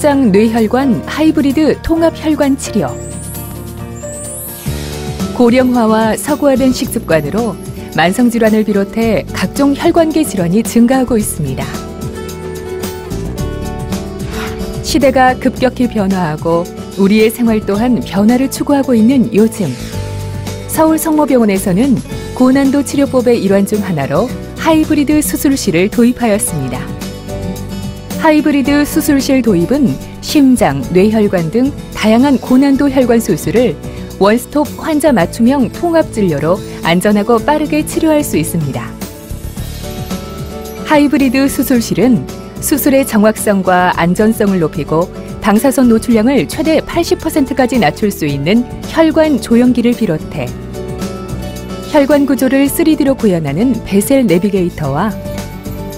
심장 뇌혈관 하이브리드 통합 혈관 치료. 고령화와 서구화된 식습관으로 만성 질환을 비롯해 각종 혈관계 질환이 증가하고 있습니다. 시대가 급격히 변화하고 우리의 생활 또한 변화를 추구하고 있는 요즘 서울 성모병원에서는 고난도 치료법의 일환 중 하나로 하이브리드 수술실을 도입하였습니다. 하이브리드 수술실 도입은 심장, 뇌혈관 등 다양한 고난도 혈관 수술을 원스톱 환자 맞춤형 통합 진료로 안전하고 빠르게 치료할 수 있습니다. 하이브리드 수술실은 수술의 정확성과 안전성을 높이고 방사선 노출량을 최대 80%까지 낮출 수 있는 혈관 조영기를 비롯해 혈관 구조를 3D로 구현하는 베셀 내비게이터와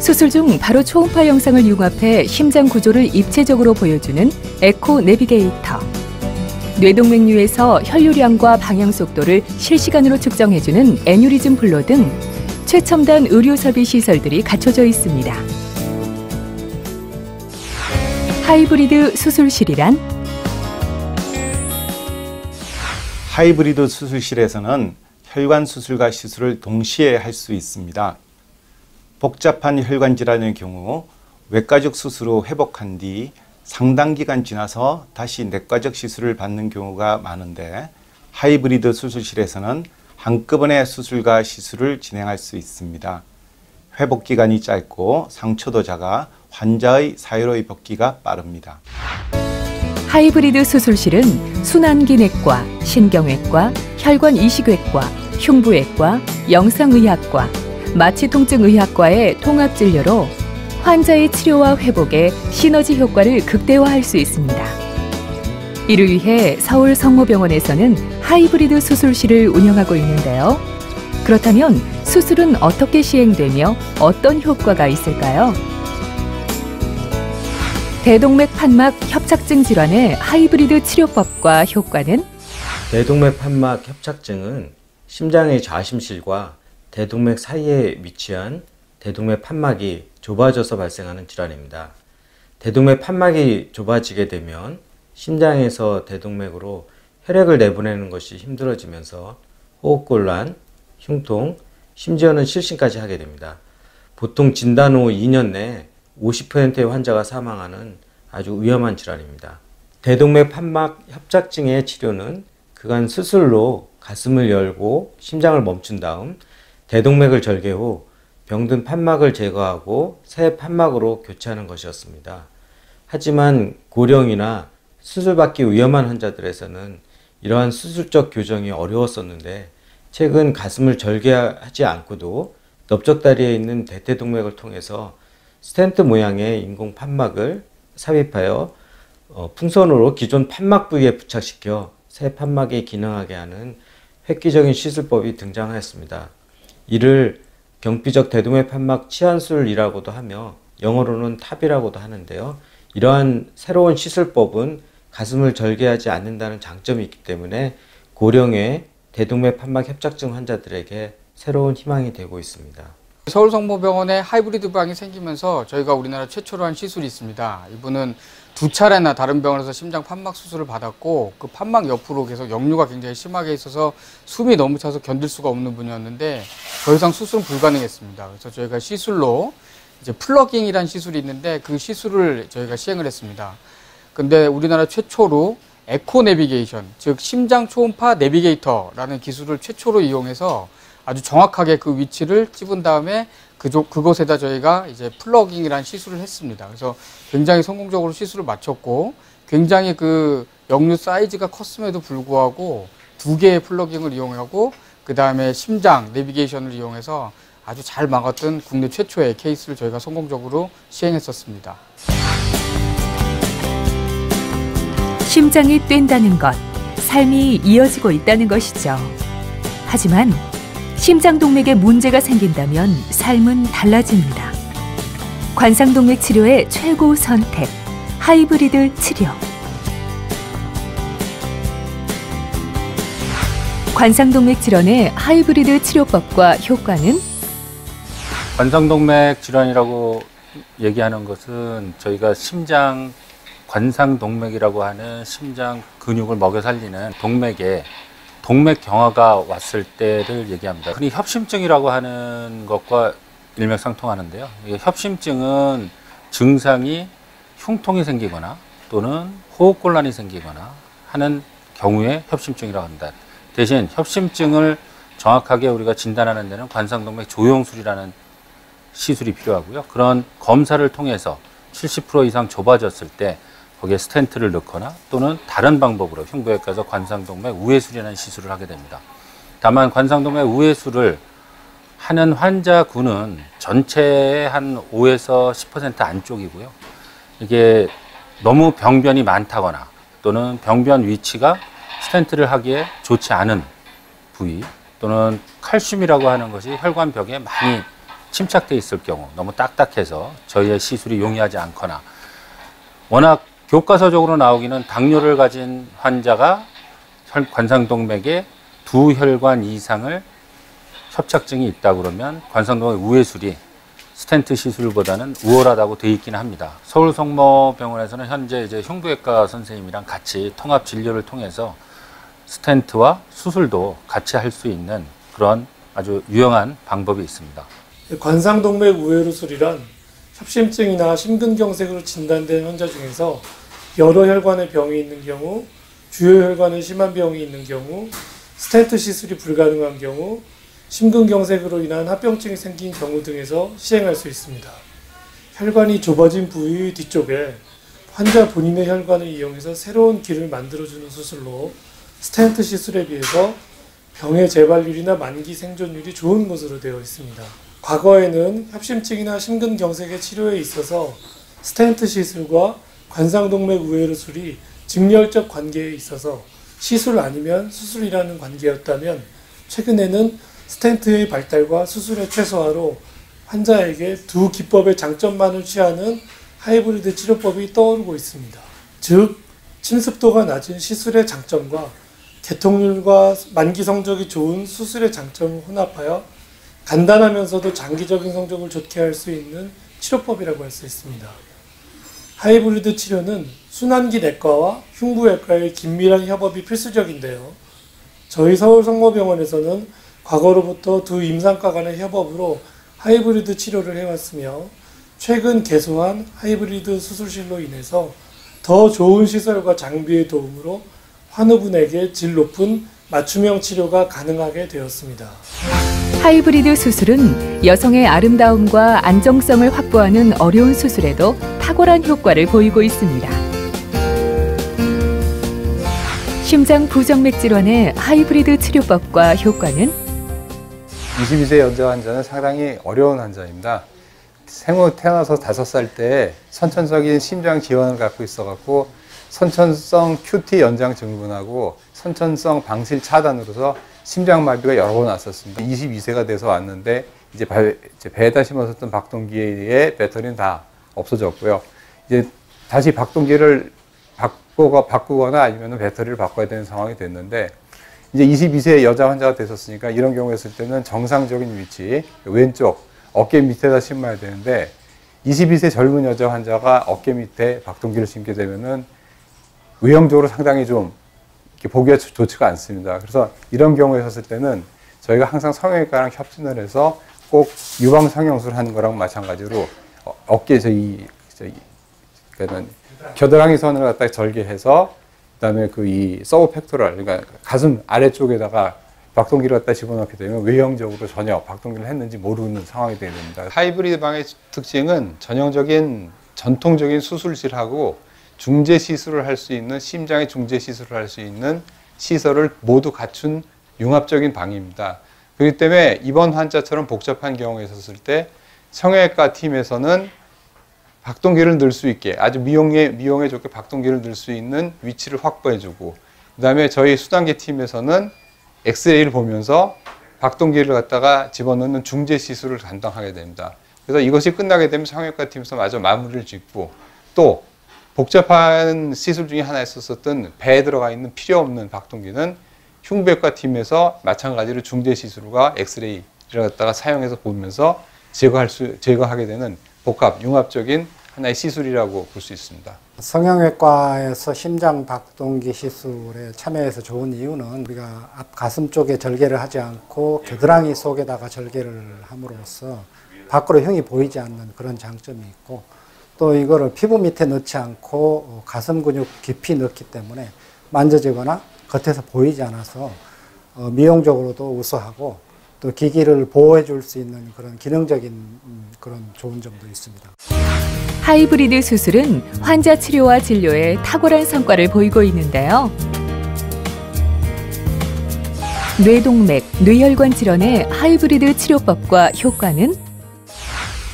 수술 중 바로 초음파 영상을 융합해 심장 구조를 입체적으로 보여주는 echo navigator, 뇌동맥류에서 혈류량과 방향 속도를 실시간으로 측정해주는 aneurysm flow 등 최첨단 의료장비 시설들이 갖춰져 있습니다. 하이브리드 수술실이란 하이브리드 수술실에서는 혈관 수술과 시술을 동시에 할 수 있습니다. 복잡한 혈관 질환의 경우 외과적 수술 후 회복한 뒤 상당 기간 지나서 다시 내과적 시술을 받는 경우가 많은데 하이브리드 수술실에서는 한꺼번에 수술과 시술을 진행할 수 있습니다. 회복 기간이 짧고 상처도 작아 환자의 사회로의 복귀가 빠릅니다. 하이브리드 수술실은 순환기 내과, 신경외과, 혈관 이식외과, 흉부외과, 영상의학과, 마취통증의학과의 통합 진료로 환자의 치료와 회복에 시너지 효과를 극대화할 수 있습니다. 이를 위해 서울 성모병원에서는 하이브리드 수술실을 운영하고 있는데요. 그렇다면 수술은 어떻게 시행되며 어떤 효과가 있을까요? 대동맥 판막 협착증 질환의 하이브리드 치료법과 효과는 대동맥 판막 협착증은 심장의 좌심실과 대동맥 사이에 위치한 대동맥 판막이 좁아져서 발생하는 질환입니다. 대동맥 판막이 좁아지게 되면 심장에서 대동맥으로 혈액을 내보내는 것이 힘들어지면서 호흡곤란, 흉통, 심지어는 실신까지 하게 됩니다. 보통 진단 후 2년 내 50%의 환자가 사망하는 아주 위험한 질환입니다. 대동맥 판막 협착증의 치료는 그간 수술로 가슴을 열고 심장을 멈춘 다음 대동맥을 절개 후 병든 판막을 제거하고 새 판막으로 교체하는 것이었습니다. 하지만 고령이나 수술받기 위험한 환자들에서는 이러한 수술적 교정이 어려웠었는데 최근 가슴을 절개하지 않고도 넓적다리에 있는 대퇴동맥을 통해서 스텐트 모양의 인공 판막을 삽입하여 어, 풍선으로 기존 판막 부위에 부착시켜 새 판막이 기능하게 하는 획기적인 시술법이 등장하였습니다. 이를 경피적 대동맥 판막 치환술이라고도 하며 영어로는 TAVI라고도 하는데요. 이러한 새로운 시술법은 가슴을 절개하지 않는다는 장점이 있기 때문에 고령의 대동맥 판막 협착증 환자들에게 새로운 희망이 되고 있습니다. 서울성모병원에 하이브리드 방이 생기면서 저희가 우리나라 최초로 한 시술이 있습니다. 이분은 두 차례나 다른 병원에서 심장 판막 수술을 받았고 그 판막 옆으로 계속 역류가 굉장히 심하게 있어서 숨이 너무 차서 견딜 수가 없는 분이었는데 더 이상 수술은 불가능했습니다. 그래서 저희가 시술로 이제 플러깅이라는 시술이 있는데 그 시술을 저희가 시행을 했습니다. 근데 우리나라 최초로 echo navigation, 즉 심장 초음파 내비게이터라는 기술을 최초로 이용해서 아주 정확하게 그 위치를 찝은 다음에 그쪽, 그곳에다 저희가 이제 plugging이라는 시술을 했습니다. 그래서 굉장히 성공적으로 시술을 마쳤고 굉장히 그 역류 사이즈가 컸음에도 불구하고 두 개의 plugging을 이용하고 그 다음에 심장 내비게이션을 이용해서 아주 잘 막았던 국내 최초의 케이스를 저희가 성공적으로 시행했었습니다. 심장이 뛴다는 것, 삶이 이어지고 있다는 것이죠. 하지만 심장동맥에 문제가 생긴다면 삶은 달라집니다. 관상동맥 치료의 최고 선택, 하이브리드 치료. 관상동맥 질환의 하이브리드 치료법과 효과는 관상동맥 질환이라고 얘기하는 것은 저희가 심장 관상동맥이라고 하는 심장 근육을 먹여 살리는 동맥에 동맥 경화가 왔을 때를 얘기합니다. 흔히 협심증이라고 하는 것과 일맥상통하는데요. 이 협심증은 증상이 흉통이 생기거나 또는 호흡곤란이 생기거나 하는 경우에 협심증이라고 합니다. 대신 협심증을 정확하게 우리가 진단하는 데는 관상동맥 조영술이라는 시술이 필요하고요. 그런 검사를 통해서 70% 이상 좁아졌을 때 거기에 스텐트를 넣거나 또는 다른 방법으로 흉부외과에서 관상동맥 우회술이라는 시술을 하게 됩니다. 다만 관상동맥 우회술을 하는 환자군은 전체의 한 5에서 10% 안쪽이고요. 이게 너무 병변이 많다거나 또는 병변 위치가 스텐트를 하기에 좋지 않은 부위 또는 칼슘이라고 하는 것이 혈관벽에 많이 침착돼 있을 경우 너무 딱딱해서 저희의 시술이 용이하지 않거나 워낙 교과서적으로 나오기는 당뇨를 가진 환자가 혈- 관상동맥에 두 혈관 이상을 협착증이 있다 그러면 관상동맥 우회술이 스텐트 시술보다는 우월하다고 돼 있기는 합니다. 서울 성모병원에서는 현재 이제 흉부외과 선생님이랑 같이 통합 진료를 통해서 스텐트와 수술도 같이 할 수 있는 그런 아주 유용한 방법이 있습니다. 관상동맥 우회로술이란 협심증이나 심근경색으로 진단된 환자 중에서 여러 혈관의 병이 있는 경우, 주요 혈관에 심한 병이 있는 경우, 스텐트 시술이 불가능한 경우, 심근경색으로 인한 합병증이 생긴 경우 등에서 시행할 수 있습니다. 혈관이 좁아진 부위 뒤쪽에 환자 본인의 혈관을 이용해서 새로운 길을 만들어주는 수술로 스텐트 시술에 비해서 병의 재발률이나 장기 생존율이 좋은 것으로 되어 있습니다. 과거에는 협심증이나 심근경색의 치료에 있어서 스텐트 시술과 관상동맥 우회로술이 직렬적 관계에 있어서 시술 아니면 수술이라는 관계였다면 최근에는 스텐트의 발달과 수술의 최소화로 환자에게 두 기법의 장점만을 취하는 하이브리드 치료법이 떠오르고 있습니다. 즉, 침습도가 낮은 시술의 장점과 개통률과 만기 성적이 좋은 수술의 장점을 혼합하여 간단하면서도 장기적인 성적을 좋게 할 수 있는 치료법이라고 할 수 있습니다. 하이브리드 치료는 순환기 내과와 흉부외과의 긴밀한 협업이 필수적인데요. 저희 서울 성모병원에서는 과거로부터 두 임상과 간의 협업으로 하이브리드 치료를 해왔으며 최근 개소한 하이브리드 수술실로 인해서 더 좋은 시설과 장비의 도움으로 환우분에게 질 높은 맞춤형 치료가 가능하게 되었습니다. 하이브리드 수술은 여성의 아름다움과 안정성을 확보하는 어려운 수술에도 탁월한 효과를 보이고 있습니다. 심장 부정맥 질환의 하이브리드 치료법과 효과는 22세 연자 환자는 상당히 어려운 환자입니다. 생후 태어나서 5살 때 선천적인 심장 지원을 갖고 있어갖고 선천성 QT 연장 증후군하고 선천성 방실 차단으로서 심장마비가 여러 번 왔었습니다. 22세가 돼서 왔는데 이제, 배, 배에다 심었었던 박동기의 배터리는 다 없어졌고요. 이제 다시 박동기를 바꾸거, 바꾸거나 아니면 배터리를 바꿔야 되는 상황이 됐는데 이제 22세 여자 환자가 되셨으니까 이런 경우에 있을 때는 정상적인 위치, 왼쪽 어깨 밑에다 심어야 되는데 22세 젊은 여자 환자가 어깨 밑에 박동기를 심게 되면은 외형적으로 상당히 좀 보기가 좋- 좋지가 않습니다. 그래서 이런 경우에 있었을 때는 저희가 항상 성형외과랑 협진을 해서 꼭 유방 성형술 하는 거랑 마찬가지로 어, 어깨 저이 저이 그러니까 겨드랑이 선을 갖다 절개해서 그다음에 그 이 subpectoral 그러니까 가슴 아래쪽에다가 박동기를 갖다 집어넣게 되면 외형적으로 전혀 박동기를 했는지 모르는 상황이 되게 됩니다. 하이브리드 방의 특징은 전형적인 전통적인 수술실하고 중재 시술을 할 수 있는 심장의 중재 시술을 할 수 있는 시설을 모두 갖춘 융합적인 방입니다. 그렇기 때문에 이번 환자처럼 복잡한 경우에 있었을 때 성형외과 팀에서는 박동기를 넣을 수 있게 아주 미용에 미용에 좋게 박동기를 넣을 수 있는 위치를 확보해주고 그다음에 저희 수단계 팀에서는 엑스레이를 보면서 박동기를 갖다가 집어넣는 중재 시술을 담당하게 됩니다. 그래서 이것이 끝나게 되면 성형외과 팀에서 마저 마무리를 짓고 또 복잡한 시술 중에 하나 있었었던 배에 들어가 있는 필요 없는 박동기는 흉부외과 팀에서 마찬가지로 중재 시술과 엑스레이를 갖다가 사용해서 보면서 제거할 수 제거하게 되는 복합 융합적인 하나의 시술이라고 볼 수 있습니다. 성형외과에서 심장 박동기 시술에 참여해서 좋은 이유는 우리가 앞 가슴 쪽에 절개를 하지 않고 겨드랑이 속에다가 절개를 함으로써 밖으로 흉이 보이지 않는 그런 장점이 있고 또 이거를 피부 밑에 넣지 않고 가슴 근육 깊이 넣기 때문에 만져지거나 겉에서 보이지 않아서 어, 미용적으로도 우수하고 또 기기를 보호해 줄 수 있는 그런 기능적인 음, 그런 좋은 점도 있습니다. 하이브리드 수술은 환자 치료와 진료에 탁월한 성과를 보이고 있는데요. 뇌동맥, 뇌혈관 질환의 하이브리드 치료법과 효과는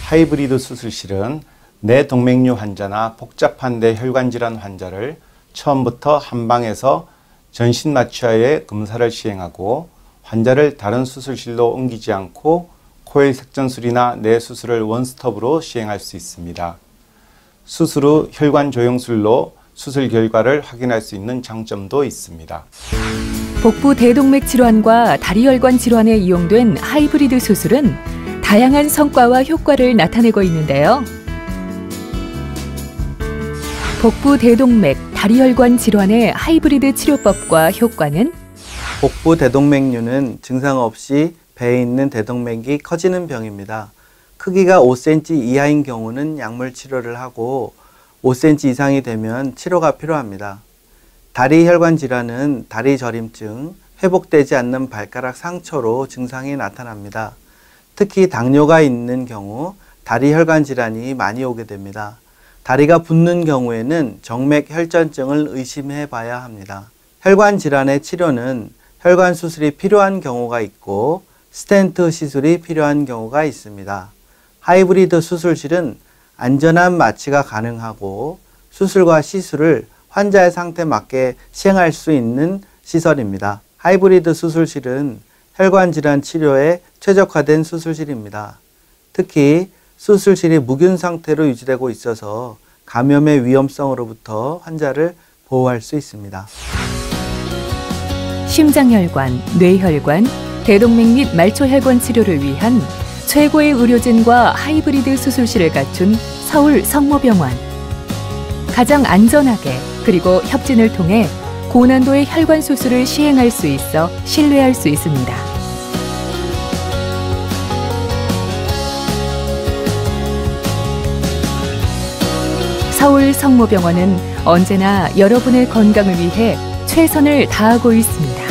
하이브리드 수술실은 뇌동맥류 환자나 복잡한 뇌혈관 질환 환자를 처음부터 한 방에서 전신 마취하에 검사를 시행하고 환자를 다른 수술실로 옮기지 않고 코일 색전술이나 뇌 수술을 원스톱으로 시행할 수 있습니다. 수술 후 혈관 조영술로 수술 결과를 확인할 수 있는 장점도 있습니다. 복부 대동맥 질환과 다리혈관 질환에 이용된 하이브리드 수술은 다양한 성과와 효과를 나타내고 있는데요. 복부 대동맥, 다리혈관 질환의 하이브리드 치료법과 효과는 복부 대동맥류는 증상 없이 배에 있는 대동맥이 커지는 병입니다. 크기가 5cm 이하인 경우는 약물 치료를 하고 5cm 이상이 되면 치료가 필요합니다. 다리 혈관 질환은 다리 저림증, 회복되지 않는 발가락 상처로 증상이 나타납니다. 특히 당뇨가 있는 경우 다리 혈관 질환이 많이 오게 됩니다. 다리가 붓는 경우에는 정맥 혈전증을 의심해 봐야 합니다. 혈관 질환의 치료는 혈관 수술이 필요한 경우가 있고 스텐트 시술이 필요한 경우가 있습니다. 하이브리드 수술실은 안전한 마취가 가능하고 수술과 시술을 환자의 상태에 맞게 시행할 수 있는 시설입니다. 하이브리드 수술실은 혈관 질환 치료에 최적화된 수술실입니다. 특히 수술실이 무균 상태로 유지되고 있어서 감염의 위험성으로부터 환자를 보호할 수 있습니다. 심장혈관, 뇌혈관, 대동맥 및 말초혈관 치료를 위한 최고의 의료진과 하이브리드 수술실을 갖춘 서울 성모병원. 가장 안전하게 그리고 협진을 통해 고난도의 혈관 수술을 시행할 수 있어 신뢰할 수 있습니다. 서울 성모병원은 언제나 여러분의 건강을 위해 최선을 다하고 있습니다.